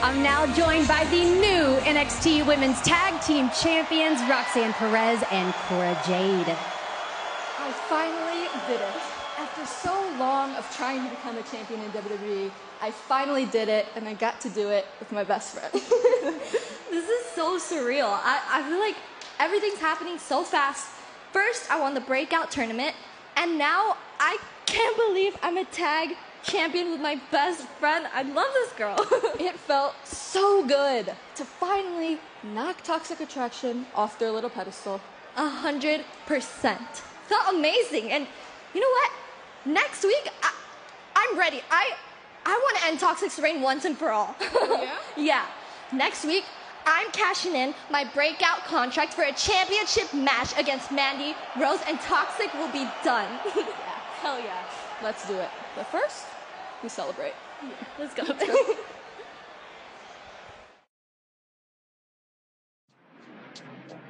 I'm now joined by the new NXT Women's Tag Team Champions, Roxanne Perez and Cora Jade. I finally did it. After so long of trying to become a champion in WWE, I finally did it, and I got to do it with my best friend. this is so surreal. I, I feel like everything's happening so fast. First, I won the breakout tournament, and now I can't believe I'm a tag champion with my best friend. I love this girl. it felt so good to finally knock Toxic Attraction off their little pedestal. A hundred percent. Felt amazing. And you know what? Next week, I, I'm ready. I I want to end Toxic's reign once and for all. Oh, yeah? yeah. Next week, I'm cashing in my breakout contract for a championship match against Mandy, Rose, and Toxic will be done. yeah, hell yeah. Let's do it. But first, we celebrate. Yeah, let's go. Let's go.